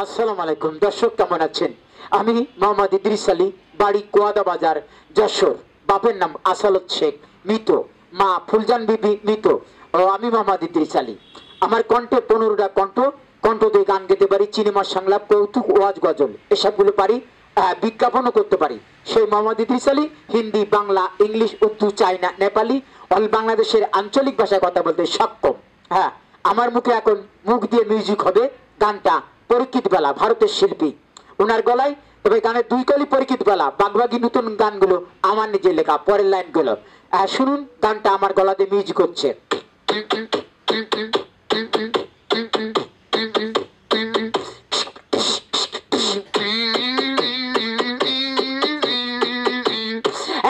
আসসালামু আলাইকুম। দর্শক, কেমন আছেন? আমি মোহাম্মদ ইদ্রিস আলী, বাড়ি কোয়াদা বাজার, যশোর। বাপের নাম আসালত শেখ, মৃত। মা ফুলজান বিবি, মৃত। ও আমি মোহাম্মদ ইদ্রিস আলী। আমার কণ্ঠে পনেরোটা কণ্ঠ। কণ্ঠ দিয়ে গান গেতে পারি সিনেমার সংলাপ, কৌতুক, ওয়াজ গজল, এসবগুলো পারি বিজ্ঞাপনও করতে পারি। সেই Mohammad Idris Ali, Hindi, Bangla, English, Urdu China Nepali, all বাংলাদেশের আঞ্চলিক ভাষায় কথা বলতে সক্ষম। হ্যাঁ আমার মুখে এখন মুখ দিয়ে মিউজিক হবে, গানটা পরীক্ষিত বেলা ভারতের শিল্পী। ওনার গলায় তবে গানের দুই কলি পরীক্ষিত বেলা বাগবাগি নতুন গানগুলো আমার নিজের লেখা পরের লাইনগুলো। আহ, শুনুন গানটা আমার গলা দিয়ে মিউজিক হচ্ছে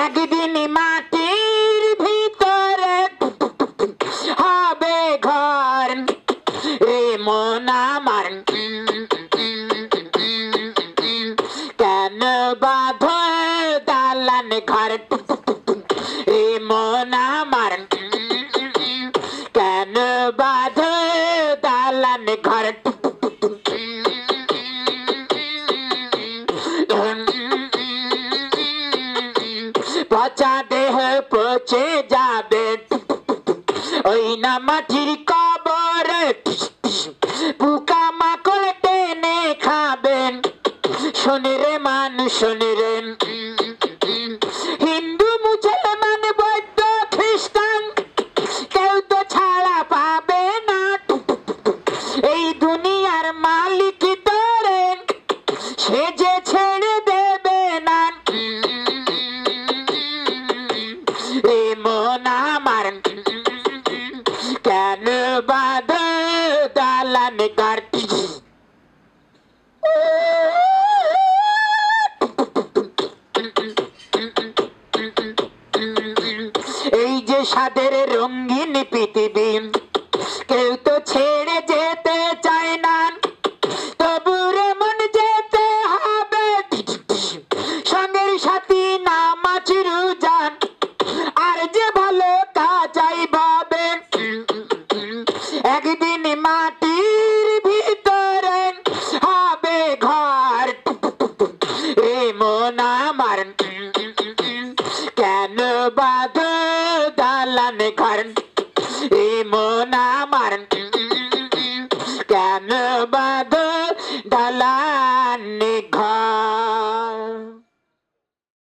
একদিন মাটির কেন বাধ দালান ঘর। রে মন আমার কেন বাধ দালান পচা দেহ পচে যাবে। ওই না মাটির কবর। পোকা মাকড় শোনে রে হিন্দু, মুসলমান, বৌদ্ধ, খ্রিস্টান, কেউ তো ছাড়া পাবে না। এই দুনিয়ার মালিক তোরে সে যে ছেড়ে দেবে না এ মন আমার, কেন বাদ দালান কার সাদের রঙিন পৃথিবী কেউ তো ছেড়ে যেতে চায় না। তবু রে মন যেতে হবে। সঙ্গের সাথী নামাচুরু যান আর যে ভালো কাজাই পাবে। একদিন মাটির ভিতরে হবে ঘর। রে মন আমার। কেন বাধ Emana Martin Ganabada Dalane Ghan